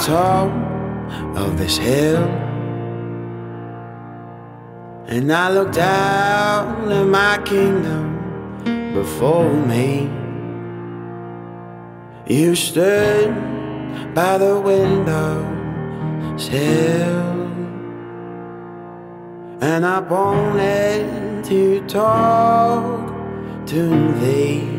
top of this hill. And I looked out at my kingdom before me. You stood by the window sill, and I wanted to talk to thee.